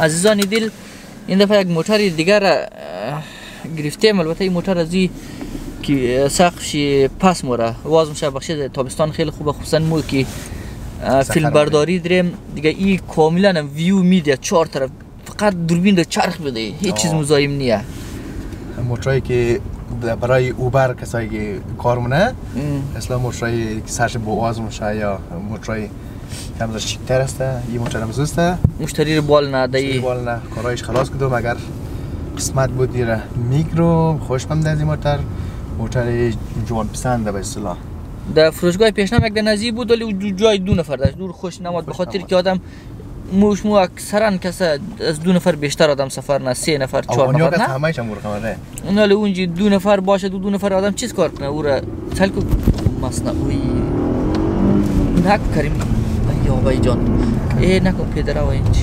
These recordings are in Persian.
عزیزان دل این دفعه یک موتر دیگر گرفتیم. البته این موتر از که سقفش پس موره وازمش بخشید. تابستان خیلی خوبه. خصوصا مو که فیلم برداری داریم. دیگه این کاملا ویو میده. چهار طرف. فقط دوربین رو چرخ بده. هیچ چیز مزایم نیه. موترایی که برای اوبر کسایی که کار مونه مثلا موترایی که سرش با میشه یا موترایی کم از شیکتر است یه موتر هم زوسته مشتری رو بال نده بال نه کارایش خلاص کدوم؟ اگر قسمت بود دیره میگرو خوش بم این موتر موتر جوان پسند به اصطلاح. در فروشگاه پیشنام یک نزی بود ولی جای دو نفر داشت. دور خوش نماد. به خاطر که آدم موش مو اکثرا کس از دو نفر بیشتر آدم سفر نه. سه نفر چهار نفر نه؟ همه هم رقم اون ولی اونجا دو نفر باشه دو دو نفر آدم چیز کار کنه؟ او را سلکو مسنا اوی نک کریم. یا بای جان ای نکن پدر و اینچ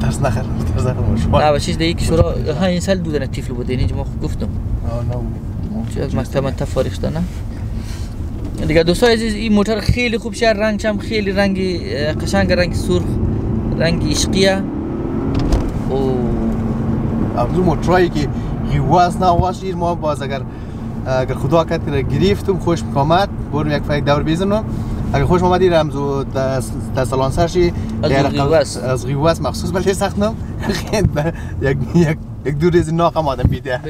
ترس نخر ترس نخر نه بچیش دیگه که شورا ها این سال دودن تیفل بود اینجا ما گفتم نه نه از مکتب تفاریخ نه دیگه دوستای عزیز این موتور خیلی خوب شد رنگش هم خیلی رنگ قشنگ رنگ سرخ رنگ عشقیه او عبدال موتورایی که وزن واشیر ما باز اگر اگر خدا کرد گرفتم خوش مکامت برم یک فایده دور بزنم اگر خوش اومدی رمزو در سالانسرشی از غیواس مخصوص بلکه سخت نم یک یک یک دو ریز هم آدم بیده.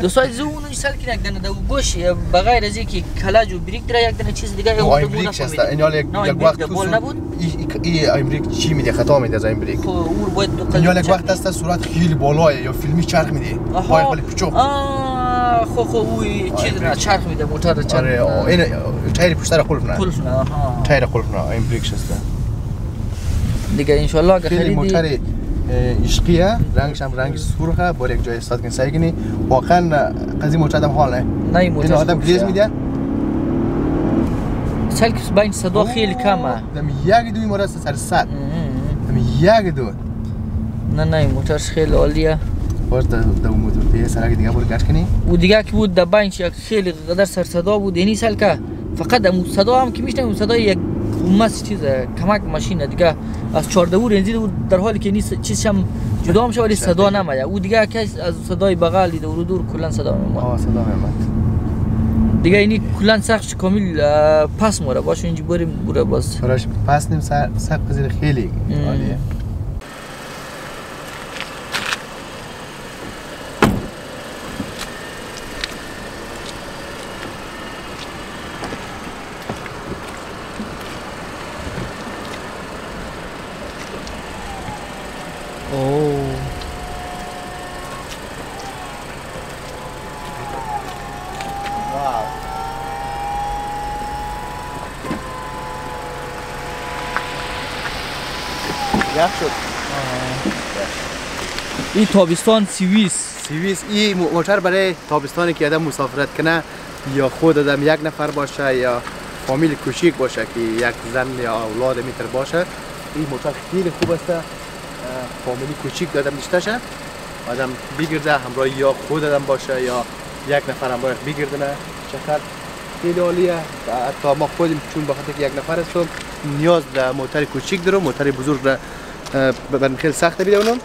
دوستای زو اونو سال که یک دنه دو گوش بغیر از اینکه کلاج و بریک داره یک دنه چیز دیگه اون بریک هست این حال یک وقت تو نبود. ای این بریک چی میده؟ خطا میده از این بریک. اور باید دو این یک وقت هست صورت خیلی بالاه یا فیلمی چرخ میده پای خیلی کوچک خو خو اوی چیز نه چرخ میده موتور چرخ آره این تایر پشت را قلف نه نه تایر قلف نه این بریک هست دیگه ان شاء الله اگه خیلی موتور عشقیه. رنگش هم رنگ سرخه بر یک جای استاد کن سعی کنی. واقعا قضیه موتور هم حال نه نه موتور آدم گریز میده. سلک بین صدا خیلی کمه. دم یک دوی مورد سر صد. دم یک دو نه نه موتورش خیلی عالیه. باز دو موتور دیگه سرک دیگه گشت کنی. و دیگه که بود دباین خیلی قدر سر صدا بود. یعنی سلکه فقط اون صدا هم که میشنم صدای یک مس چیز کمک ماشین دیگه از 14 ور انزید در حالی که نیست چیزش هم جدا میشه ولی صدا نمیاد او دیگه کس از صدای بغل دور و دور کلا صدا میاد آه صدا میاد دیگه اینی کلا سخت کامل پس موره باشه اینجا بریم بوره باز. پس نیم سخت پذیر خیلی عالیه. یخ شد. این تابستان سوئیس. سوئیس این موتر برای تابستانی که آدم مسافرت کنه یا خود آدم یک نفر باشه یا فامیل کوچیک باشه که یک زن یا اولاد میتر باشه این موتر خیلی خوب است. فامیلی کوچیک دادم داشته شه. آدم بگیرده همراه یا خود آدم باشه یا یک نفر همراه بگیرده نه. چقدر خیلی عالیه. تا ما خودیم چون بخاطر که یک نفر هستم نیاز به موتر کوچیک دارم موتر بزرگ را برم خیلی سخت بیدونم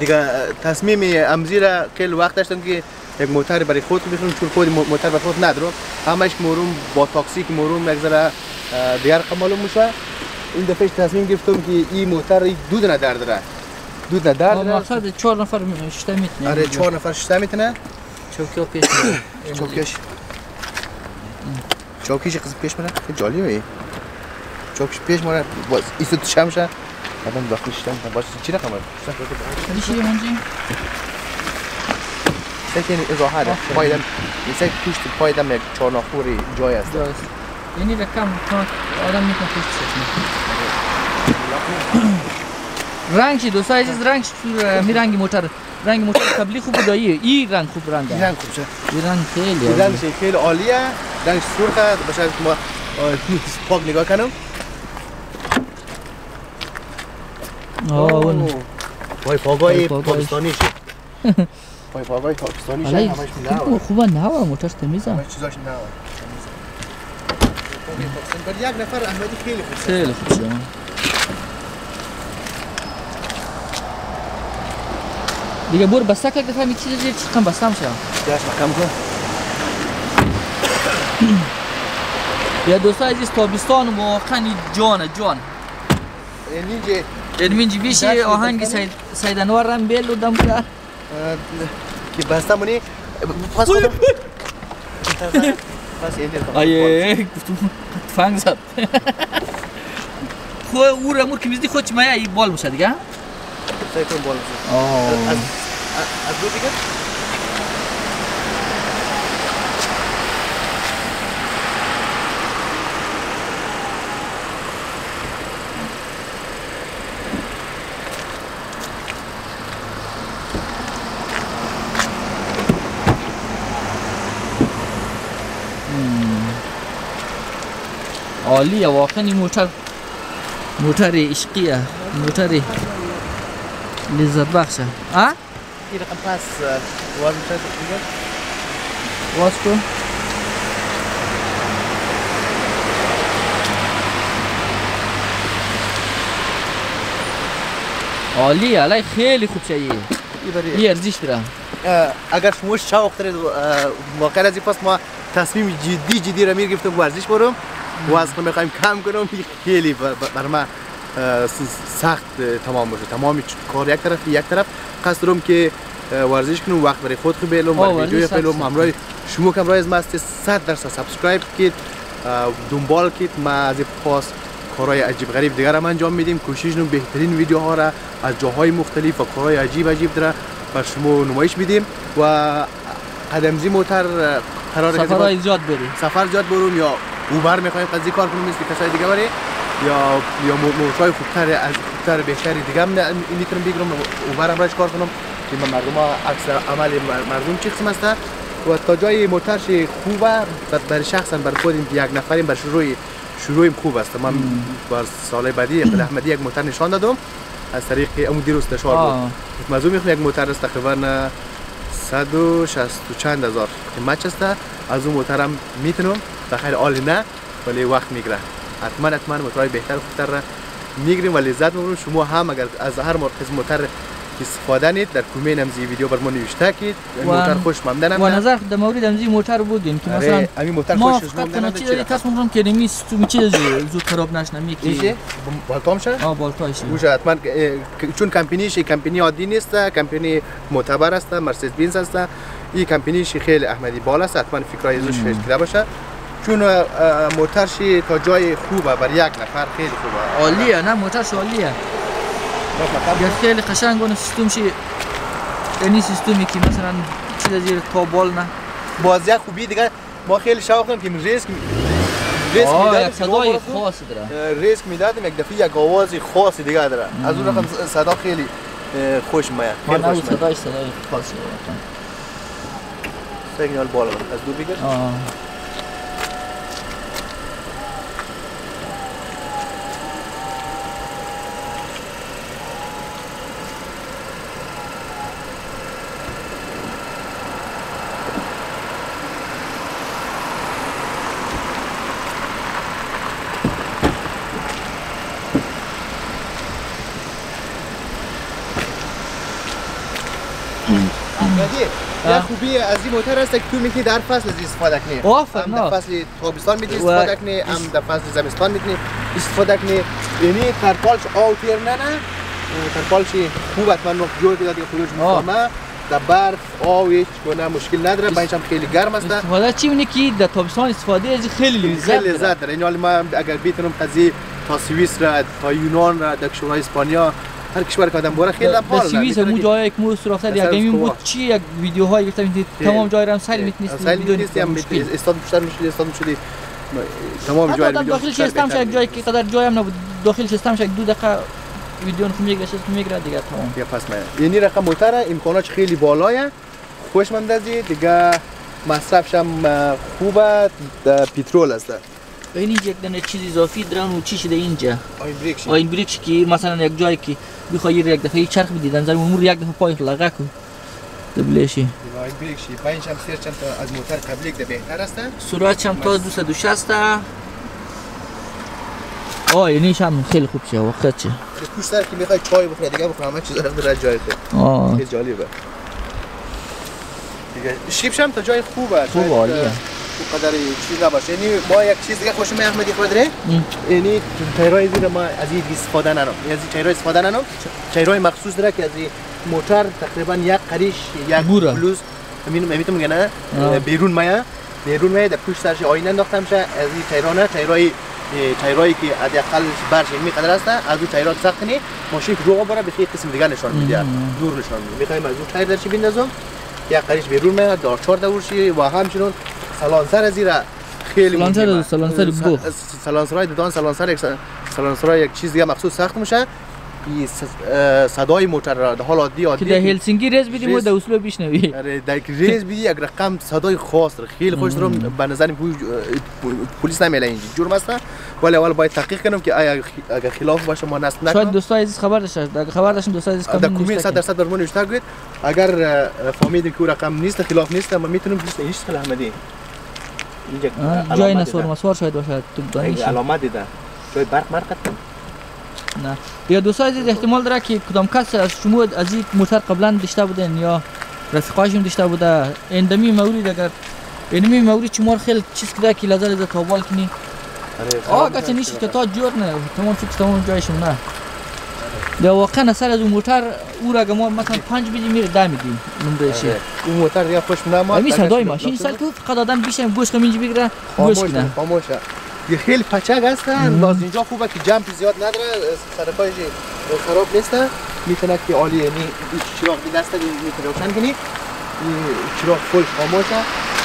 دیگه تصمیم امزی را خیلی وقت داشتم که یک موتر برای خود بخرم چون خود موتر برای خود ندارم. همش مورم با تاکسی که مورم یک ذره دیگر معلوم میشه. این دفعه تصمیم گرفتم که این موتر دود نه در داره. دود نه در داره. مقصد چهار نفر شته می‌تونه آره چهار نفر شته می‌تونه. چوکی پیش چوکیش چوکیش قسم پیش میره. جالبه. چوکش پیش میره. باز ایستو تو شمشه بعدم داخل شدم باش چی رقم چی اونجی سکن راحت پایدم مثلا پشت پایدم یک چارناخوری جای است یعنی رقم آدم می‌تونه پشت رنگ چی دوستا عزیز رنگ می رنگ موتر رنگ موتر قبلی خوب بود ای رنگ خوب رنگ این رنگ خوب چه این رنگ خیلی این رنگ خیلی عالیه رنگ سرخه باشه ما پاک نگاه کنم آه اون. پای پاگای پاکستانی شد پای پاگای پاکستانی شد همش نه خوبه نه موترش تمیزه. همش چیزاش نه برای یک نفر احمدی خیلی خوب. خیلی خوب شد. دیگه بور بسته که دفعه چیز چی کم بستم شه. گاش کم کن. یا دوستان عزیز تابستان واقعا جان جان. اینجا ادمین بیشی آهنگ؟ سید انوار رم بیل دم بوده که بسته مونی پس خودم آیه فنگ زد خو او را مور که می‌زدی خود چمه ای بال میشه دیگه بالا آه از از دو دیگه عالیه واقعا این موتر موتر عشقیه. موتر لذت بخشه ها این رقم پس وارد میشه دیگه؟ واس کن عالیه علی خیلی خوب شایی این ارزش داره اگر شما شوق دارید واقعا از این پس ما تصمیم جدی جدی را می‌گرفتم ورزش برم وزن می‌خوایم کم کنم خیلی بر ما سخت تمام بشه تمام چ- کار یک طرف یک طرف. قصد دارم که ورزش کنم وقت برای خود خو بیلم آه، برای ویدیو سخت. همراه شما که همراه از ما هستید 100 درصد subscribe کید دنبال کید ما از پاس کارهای عجیب غریب دیگر هم انجام میدیم. کوشش نو بهترین ویدیوها را از جاهای مختلف و کارهای عجیب عجیب داره بر شما نمایش میدیم و قدمزی موتر قرار سفرهای زیاد بری سفر زیاد برون یا اوبر می‌خوایم قضیه کار کنیم مثل کسای دیگه بری یا یا موتورهای خوبتر از خوبتر بهتری دیگه هم می‌تونم بگیرم اوبر هم کار کنم که من مردم ها عکس عمل مر- مردم چی قسم است؟ و تا جای موترش خوبه بر- برای شخصا بر خودیم یک نفریم بر شروع شروعیم خوب است. من بر سال بعدی قل احمدی یک موتر نشان دادم. از طریق اون دیروز نشان بود. آه. مزوم می‌خوام یک موتر است تقریبا 160 و چند هزار قیمت است. از اون موترم می‌تونم بخیر عالی نه؟ ولی وقت می‌گیره. حتما حتما موترهای بهتر و خوبتر را می‌گیریم. و لذت می‌بریم شما هم اگر از هر قسم موتر استفاده نید در کومین هم زی ویدیو بر ما نوشته کید موتر خوش ممدنم و نظر در مورد امزی موتر بودیم که مثلا آره همین موتر ما خوش فقط کنم چی که نمی تو چی زود خراب که بالکام شه آه بالتایش گوش حتما چون کمپینیش کمپینی عادی نیست کمپینی معتبر است مرسدس بنز است. این کمپینیش خیلی احمدی بالا است حتما فکرای زوش کرده باشه. چون اه، موترش تا جای خوبه بر یک نفر خیلی خوبه. عالیه نه موترش عالیه. یا خیلی قشنگ اون سیستم شی یعنی سیستمی که مثلا چیز زیر تابال نه. باز یک خوبی دیگه. ما خیلی شوق داریم که ریسک ریسک می‌دادیم صدای ما خاص داره. اه، ریسک می‌دادیم یک دفعه یک آواز خاصی دیگه داره. از اون رقم صدا خیلی خوش میاد. خیلی خوش میاد. صدای صدای خاصی داره. سیگنال بالا. از دور بگیر آه یعنی آه. یه خوبی از این موتر است که تو می‌تونی در فصل از استفاده کنی. آفرین، هم. در فصل تابستان می‌تونی استفاده کنی هم در فصل زمستان می‌تونی استفاده کنی. یعنی ترپالش آوتیر نه نه. ترپالش خوب حتما نقط جور دیگه دیگه خروج. می‌فهمه. در برف آو هیچ گونه مشکل نداره. باینش هم خیلی گرم است. استفاده چی میونه که در تابستان استفاده از خیلی لذت خیلی. لذت داره. این حال ما اگر بتونم قضیه تا سوئیس را تا یونان را در کشورهای اسپانیا هر کشور که آدم بره خیلی هم در حال سوئیس همون جایی که مو سراخته اصلا یک خوبه. بود چی؟ یک ویدیوهایی گفتم این تمام جای رم سری می‌تونید سایل نیستی هم استاد بیشتر می‌شدی استاد تمام جای آدم داخلش استم یک جایی که قدر جای هم نبود. داخلش استم یک دو دقیقه ویدیو نخون میگه شست می‌گیره دیگه تمام. یا پس من. یعنی رقم موتر امکاناش خیلی بالایه. خوش من دازی دیگه مصرفش هم خوبه. پترول است این اینجا یک چیز اضافی درن و چی شده اینجا آین بریک آین بریکش که مثلا یک جایی که بخوای یک دفعه یک چرخ بدیدن زمین مور یک دفعه پای لغه کن دبلشی آین بریک شی پنج هم سیر چند تا از موتر قبلی ده بهتر است سرعت هم تا 260 تا آه یعنی هم خیلی خوب شه واقعا چه سر که می‌خوای چای بخوری دیگه بخور همه چیز رو در جای خود آه خیلی جالبه دیگه شیبش هم تا جای خوبه خوب، شاید، عالیه. قدر چیز نباشه. یعنی ما یک چیز دیگه خوشم احمدی خودره. یعنی تیرای زیر ما از این استفاده ننم از این تیرای استفاده ننم تیرای مخصوص داره که از این موتور تقریبا یک قریش یک. بلوز. همین می‌تونم آه. بیرون مایه. بیرون مایه در پشت سرش آینه انداخته میشه از این تیرانه تیرای تیرایی که حداقل برش می قدر است از اون تیرات سخت کنی ماشین که رو بره به قسم دیگه نشان میده. دور نشان میده. می‌خوایم از اون تیر درش بندازم. یک قریش بیرون میاد دار چهار دورشی و همچنین سلانسر زیر خیلی سلانسر-. سلانسر بو. سلانسرای دادن سلانسر یک سلانسرای یک چیز دیگه مخصوص سخت میشه. صدای موتور را. در حال عادی که عادی در هلسینکی ریز بدیم و. در اسلو بشنوی. آره در یک ریز بیدی یک رقم صدای خاص داره خیلی خوش دارم به نظر پلیس نمیله اینجا جرم است. ولی اول باید تحقیق کنم که آیا اگر خلاف باشه ما نصب شاید نکنم دوستای عزیز خبر داشته اگه خبر داشتن دوستای عزیز در کومین نوشته 100 درصد برمون نوشته کنید اگر فهمیدیم که او رقم نیست خلاف نیست ما می‌تونیم اینش خیلی احمدی اینجا جای نسوار مسوار شاید باشه تو دانیش علامت دیده شاید برق مرق نه یا دوستای عزیز احتمال داره که کدام کس از شما از این موتر قبلا داشته بودن یا رفیقایشون داشته بوده اندمی مورد اگر اینمی مورد شما خیلی چیز کده که لازم لازم تابال کنی آه گچه نیست که تا جور نه تمام فکر تمام جایشون نه یا واقعا اثر از اون موتر او را ما مثلا پنج بدیم میره ده میدیم نمره شه اون موتر دیگه خوش نمیاد امی صدای ماشین سال تو فقط آدم بیشم گوش کنم اینجا بگیره گوش کنه. خاموشه. یه خیلی پچک هستن. باز اینجا خوبه که جمپ زیاد نداره. سرکایش خراب نیست. می‌تونه که عالی یعنی چراغ دی دست می‌تونه روشن کنی. چراغ فل خاموشه.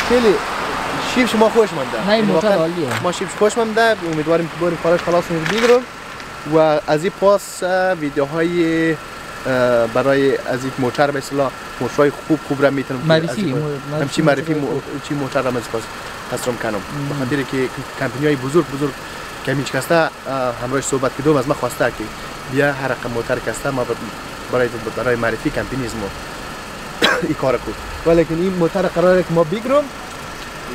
خیلی شیبش ما خوش مانده نه این یعنی موتر واقعا عالیه. ما شیبش خوش مانده امیدواریم که کارش خلاص رو بگیرم و از این پاس ویدیوهای برای از این موتر به اصطلاح موترهای خوب خوب را می‌تونم معرفی همچی معرفی. چی موتر را مزپاس هستم کنم. به خاطر که کمپنی های بزرگ بزرگ کمی کسته همراهش صحبت کردم از ما خواسته که بیا هر رقم موتر کسته ما برای برای معرفی کمپنیزم این کار کو ولی که این موتر قراره که ما بگیرم.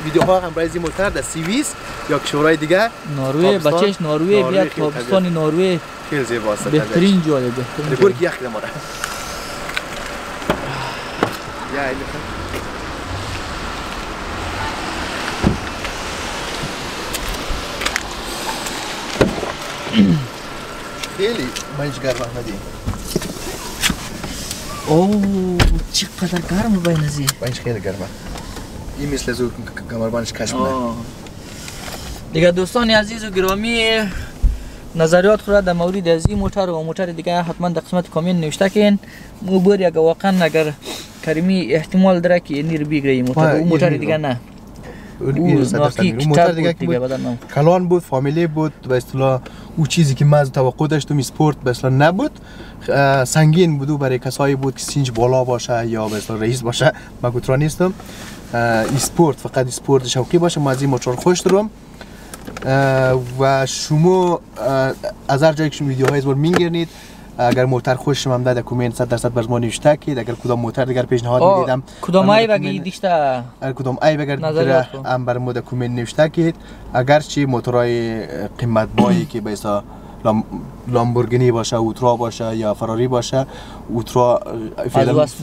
ویدیوها هم برای موتر در سیویس یا کشورهای دیگه. نروژ؟ بچهش نروژ بیاد تابستان نروژ خیلی زیباست بهترین جایه بهترین بگور جایه. که یخ ما یا خیلی منش گرم احمدی. اوه چقدر گرم بین ازی منش خیلی گرمه. این مثل زو کمربانش نه. دیگه دوستان عزیز و گرامی نظریات خود را در مورد از این موتر و موتر دیگه حتما در قسمت کامنت نوشته کن مو بر اگر واقعا اگر کریمی احتمال داره که اینی رو بگیره این موتر او موتر این دیگه نه. موتر دیگه بود کلان بود فامیلی بود به اصطلاح او چیزی که من از توقع داشتم اسپورت به اصطلاح نبود سنگین بود. و برای کسایی بود که سینج بالا باشه یا به اصطلاح رئیس باشه. من گوترا نیستم. اسپورت فقط اسپورت شوقی باشه. من از این موتور خوش دارم و شما از هر جایی که شما ویدیوهای زور میگیرنید اگر موتر خوش شما در کامنت 100 درصد بر ما نوشته کید اگر کدام موتر دیگر پیشنهاد می‌دیدم کدام من ای بگی دیشته هر کدام ای بگر کن. هم بر مود کومنت نوشته کید اگر چی موتورهای قیمت بایی که به لامبورگینی باشه اوترا باشه یا فراری باشه اوترا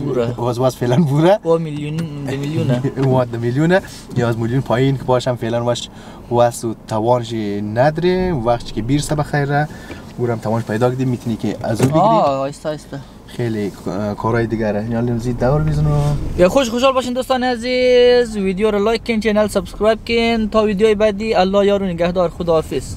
بوره. از واس فعلا بوره او میلیون میلیونه. و ده میلیونه. یا از میلیون پایین که باشم فعلا واش واس و توانش نداره وقتی که بیرسه بخیره او رو هم توانش پیدا کردیم می‌تونی که از او بگیری. آه آیسته آیسته خیلی کارهای دیگره. یعنی زید دور بزنو یا خوش خوشحال باشین دوستان عزیز. ویدیو رو لایک کن چینل سابسکرایب کن. تا ویدیوی بعدی الله یار و نگهدار. خدا حافظ